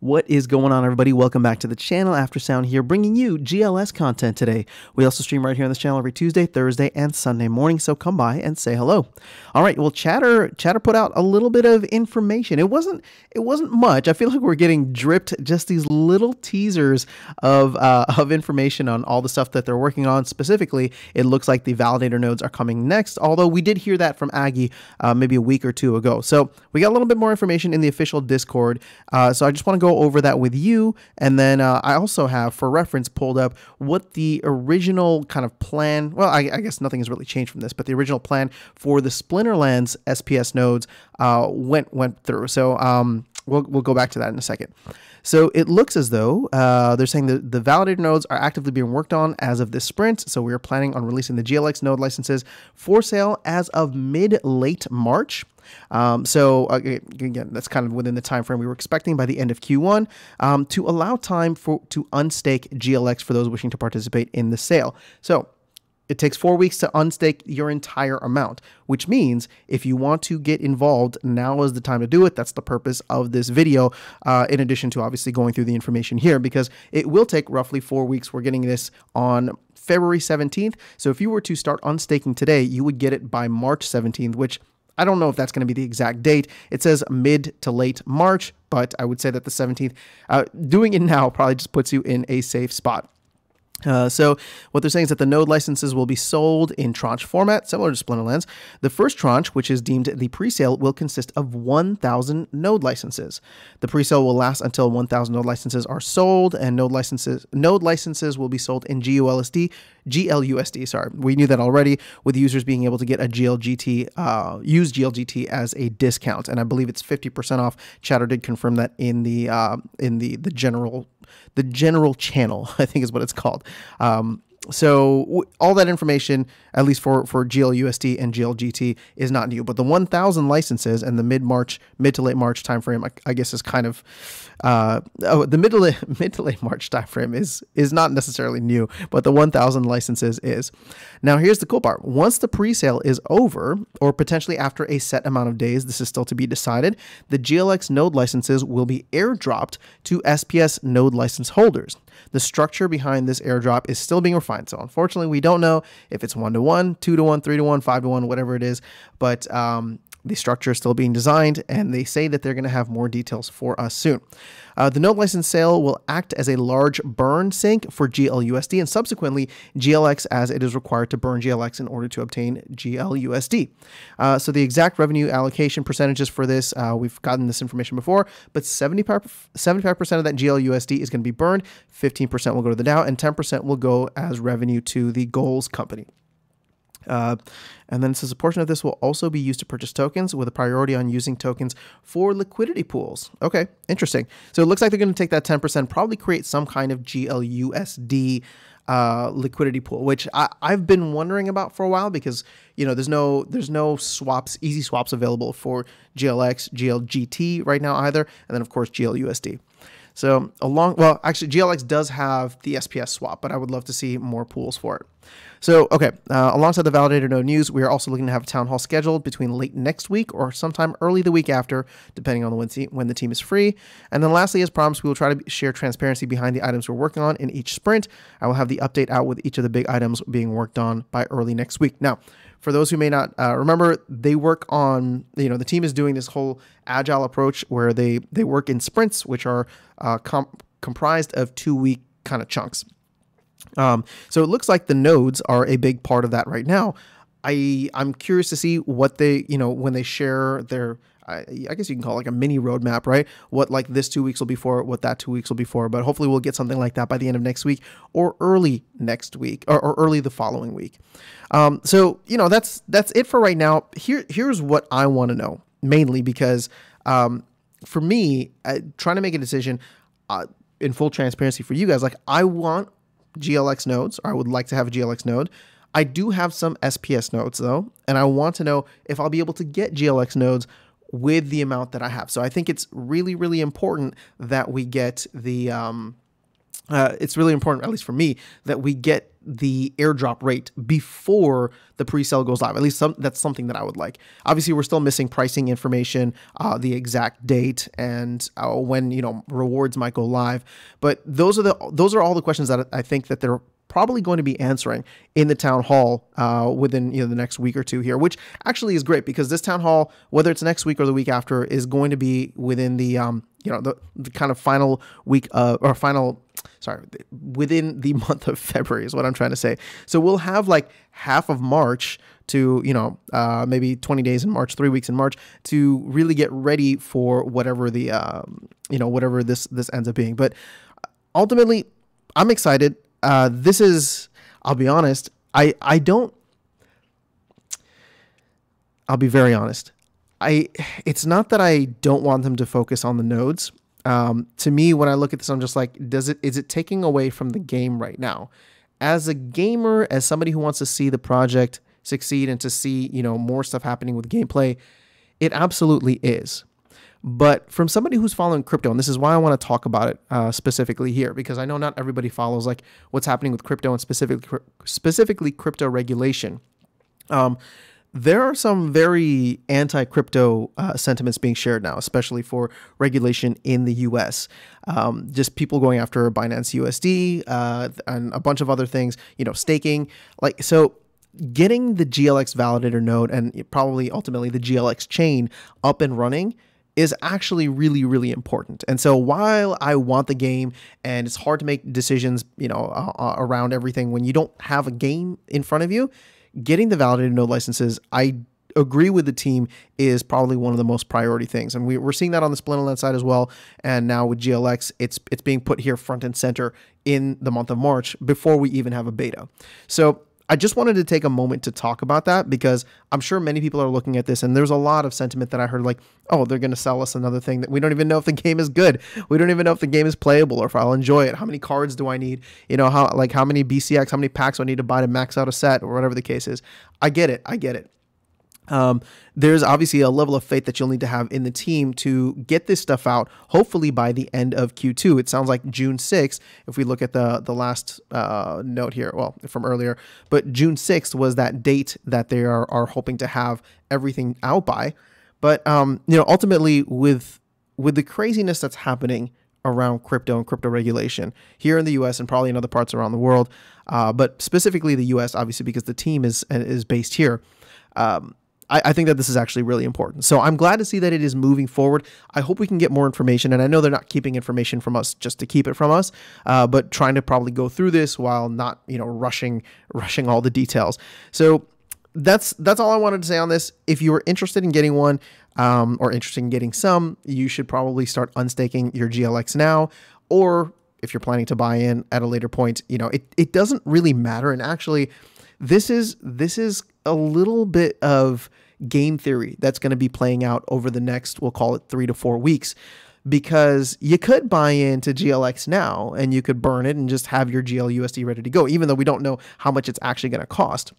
What is going on, everybody? Welcome back to the channel. After Sound here, bringing you GLS content today. We also stream right here on this channel every Tuesday, Thursday, and Sunday morning. So come by and say hello. All right. Well, Chatter Chatter put out a little bit of information. It wasn't it wasn't much. I feel like we're getting dripped just these little teasers of uh, of information on all the stuff that they're working on. Specifically, it looks like the validator nodes are coming next. Although we did hear that from Aggie uh, maybe a week or two ago. So we got a little bit more information in the official Discord. Uh, so I just want to go go over that with you. And then uh, I also have, for reference, pulled up what the original kind of plan, well, I, I, guess nothing has really changed from this, but the original plan for the Splinterlands SPS nodes uh, went went through. So um, we'll, we'll go back to that in a second. So it looks as though uh, they're saying that the validator nodes are actively being worked on as of this sprint. So we are planning on releasing the GLX node licenses for sale as of mid late March. Um, so again, that's kind of within the time frame we were expecting by the end of Q1 um, to allow time for to unstake GLX for those wishing to participate in the sale. So it takes four weeks to unstake your entire amount, which means if you want to get involved, now is the time to do it. That's the purpose of this video, uh, in addition to obviously going through the information here, because it will take roughly four weeks. We're getting this on February 17th. So if you were to start unstaking today, you would get it by March 17th, which I don't know if that's going to be the exact date. It says mid to late March, but I would say that the 17th, uh, doing it now probably just puts you in a safe spot. Uh, so what they're saying is that the node licenses will be sold in tranche format, similar to Splinterlands. The first tranche, which is deemed the pre-sale, will consist of 1,000 node licenses. The pre-sale will last until 1,000 node licenses are sold, and node licenses node licenses will be sold in GULSD, GLUSD. Sorry, we knew that already. With users being able to get a GLGT, uh, use GLGT as a discount, and I believe it's 50% off. Chatter did confirm that in the uh, in the the general the general channel, I think is what it's called. Um, so all that information, at least for for GLUSD and GLGT, is not new. But the 1,000 licenses and the mid March, mid to late March timeframe, I, I guess, is kind of uh, oh, the mid to late, mid to late March timeframe is is not necessarily new, but the 1,000 licenses is. Now here's the cool part: once the pre-sale is over, or potentially after a set amount of days, this is still to be decided. The GLX node licenses will be airdropped to SPS node license holders. The structure behind this airdrop is still being refined. So unfortunately, we don't know if it's one to one, two to one, three to one, five to one, whatever it is. But um, the structure is still being designed, and they say that they're going to have more details for us soon. Uh, the node license sale will act as a large burn sink for GLUSD and subsequently GLX as it is required to burn GLX in order to obtain GLUSD. Uh, so the exact revenue allocation percentages for this, uh, we've gotten this information before, but 75% of that GLUSD is going to be burned, 15% will go to the DAO, and 10% will go as revenue to the goals company. Uh, and then it says a portion of this will also be used to purchase tokens with a priority on using tokens for liquidity pools. Okay, interesting. So it looks like they're going to take that 10%, probably create some kind of GLUSD uh, liquidity pool, which I, have been wondering about for a while because you know there's no there's no swaps, easy swaps available for GLX, GLGT right now either, and then of course GLUSD. So along, well, actually GLX does have the SPS swap, but I would love to see more pools for it. So, okay, uh, alongside the validator node news, we are also looking to have a town hall scheduled between late next week or sometime early the week after, depending on when, when the team is free. And then lastly, as promised, we will try to share transparency behind the items we're working on in each sprint. I will have the update out with each of the big items being worked on by early next week. Now, for those who may not uh, remember, they work on, you know, the team is doing this whole agile approach where they, they work in sprints, which are uh, com comprised of two week kind of chunks. Um, so it looks like the nodes are a big part of that right now. I I'm curious to see what they you know when they share their I, I, guess you can call it like a mini roadmap, right? What like this two weeks will be for, what that two weeks will be for. But hopefully we'll get something like that by the end of next week or early next week or, or early the following week. Um, so you know that's that's it for right now. Here here's what I want to know mainly because um, for me, trying to make a decision. Uh, in full transparency for you guys, like I want GLX nodes, or I would like to have a GLX node. I do have some SPS nodes though, and I want to know if I'll be able to get GLX nodes with the amount that I have. So I think it's really, really important that we get the, um, uh, it's really important, at least for me, that we get the airdrop rate before the pre-sale goes live. At least some, that's something that I would like. Obviously, we're still missing pricing information, uh, the exact date, and uh, when you know rewards might go live. But those are the those are all the questions that I think that they're probably going to be answering in the town hall uh, within you know the next week or two here, which actually is great because this town hall, whether it's next week or the week after, is going to be within the um, you know the, the kind of final week uh, or final sorry within the month of February is what I'm trying to say. So we'll have like half of March to you know uh, maybe 20 days in March, three weeks in March to really get ready for whatever the um, you know whatever this this ends up being. But ultimately, I'm excited uh, this is, I'll be honest, I, I don't, I'll be very honest. I, it's not that I don't want them to focus on the nodes. Um, to me, when I look at this, I'm just like, does it, is it taking away from the game right now? As a gamer, as somebody who wants to see the project succeed and to see, you know, more stuff happening with gameplay, it absolutely is. But from somebody who's following crypto, and this is why I want to talk about it uh, specifically here, because I know not everybody follows like what's happening with crypto and specifically specifically crypto regulation. Um, there are some very anti-crypto uh, sentiments being shared now, especially for regulation in the U.S. Um, just people going after Binance USD uh, and a bunch of other things. You know, staking. Like so, getting the GLX validator node and probably ultimately the GLX chain up and running is actually really really important. And so while I want the game and it's hard to make decisions, you know, uh, around everything when you don't have a game in front of you, getting the validated node licenses, I agree with the team is probably one of the most priority things. And we, are seeing that on the Splinterland side as well. And now with GLX, it's it's being put here front and center in the month of March before we even have a beta. So I just wanted to take a moment to talk about that because I'm sure many people are looking at this and there's a lot of sentiment that I heard like, oh, they're going to sell us another thing that we don't even know if the game is good. We don't even know if the game is playable or if I'll enjoy it. How many cards do I need? You know, how like how many BCX, how many packs do I need to buy to max out a set or whatever the case is. I get it. I get it. Um, there's obviously a level of faith that you'll need to have in the team to get this stuff out. Hopefully by the end of Q2. It sounds like June 6th. If we look at the the last uh, note here, well from earlier, but June 6th was that date that they are are hoping to have everything out by. But um, you know, ultimately with with the craziness that's happening around crypto and crypto regulation here in the U.S. and probably in other parts around the world, uh, but specifically the U.S. obviously because the team is is based here. Um, I, I, think that this is actually really important. So I'm glad to see that it is moving forward. I hope we can get more information. And I know they're not keeping information from us just to keep it from us, uh, but trying to probably go through this while not, you know, rushing rushing all the details. So that's that's all I wanted to say on this. If you are interested in getting one um, or interested in getting some, you should probably start unstaking your GLX now, or if you're planning to buy in at a later point, you know, it, it doesn't really matter. And actually, this is this is a little bit of game theory that's going to be playing out over the next, we'll call it three to four weeks. Because you could buy into GLX now and you could burn it and just have your GLUSD ready to go, even though we don't know how much it's actually going to cost.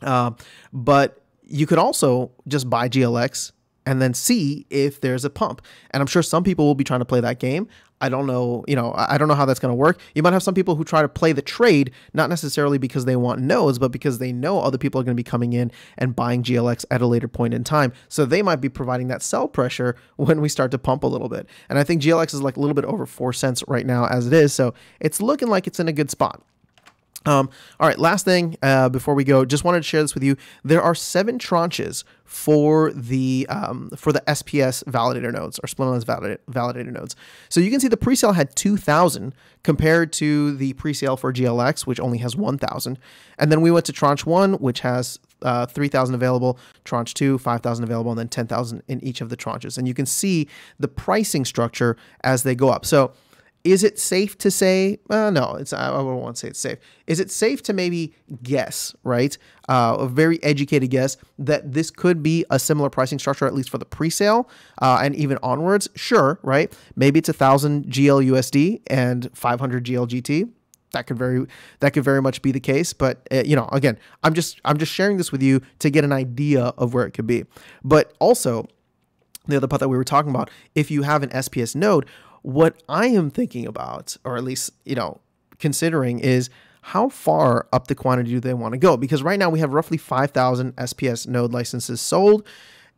Uh, but you could also just buy GLX and then see if there's a pump. And I'm sure some people will be trying to play that game. I don't know, you know, I don't know how that's going to work. You might have some people who try to play the trade, not necessarily because they want nodes, but because they know other people are going to be coming in and buying GLX at a later point in time. So they might be providing that sell pressure when we start to pump a little bit. And I think GLX is like a little bit over four cents right now as it is. So it's looking like it's in a good spot. Um, all right, last thing uh, before we go, just wanted to share this with you. There are seven tranches for the um, for the SPS validator nodes or Splinterlands validator, validator nodes. So you can see the presale had 2,000 compared to the presale for GLX, which only has 1,000. And then we went to tranche one, which has uh, 3,000 available, tranche two, 5,000 available, and then 10,000 in each of the tranches. And you can see the pricing structure as they go up. So is it safe to say? Uh, no, it's I don't want to say it's safe. Is it safe to maybe guess, right? Uh, a very educated guess that this could be a similar pricing structure, at least for the pre-sale uh, and even onwards. Sure, right? Maybe it's a thousand GLUSD and 500 GLGT. That could very that could very much be the case, but uh, you know, again, I'm just I'm just sharing this with you to get an idea of where it could be. But also, the other part that we were talking about, if you have an SPS node, what I am thinking about, or at least, you know, considering is how far up the quantity do they want to go? Because right now we have roughly 5,000 SPS node licenses sold.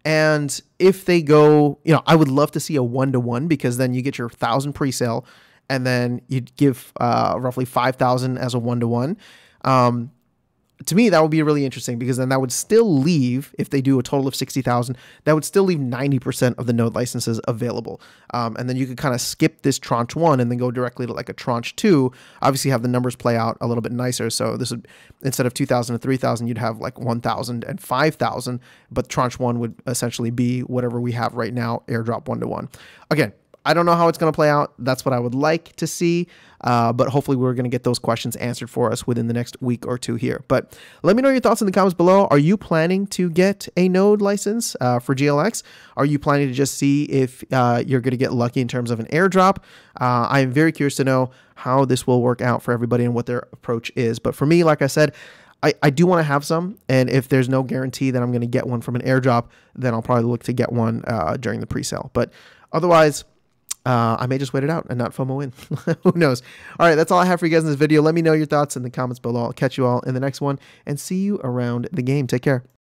And if they go, you know, I would love to see a one to one because then you get your thousand pre sale and then you'd give uh, roughly 5,000 as a one to one to me, that would be really interesting because then that would still leave, if they do a total of 60,000, that would still leave 90% of the node licenses available. Um, and then you could kind of skip this tranche one and then go directly to like a tranche two. Obviously, have the numbers play out a little bit nicer. So this would, instead of 2,000 to 3,000, you'd have like 1,000 and 5,000. But tranche one would essentially be whatever we have right now, airdrop one to one. Again, I don't know how it's going to play out. That's what I would like to see. Uh, but hopefully, we're going to get those questions answered for us within the next week or two here. But let me know your thoughts in the comments below. Are you planning to get a node license uh, for GLX? Are you planning to just see if uh, you're going to get lucky in terms of an airdrop? Uh, I am very curious to know how this will work out for everybody and what their approach is. But for me, like I said, I, I do want to have some, and if there's no guarantee that I'm going to get one from an airdrop, then I'll probably look to get one uh, during the pre-sale. But otherwise, uh, I may just wait it out and not FOMO in. Who knows? All right, that's all I have for you guys in this video. Let me know your thoughts in the comments below. I'll catch you all in the next one and see you around the game. Take care.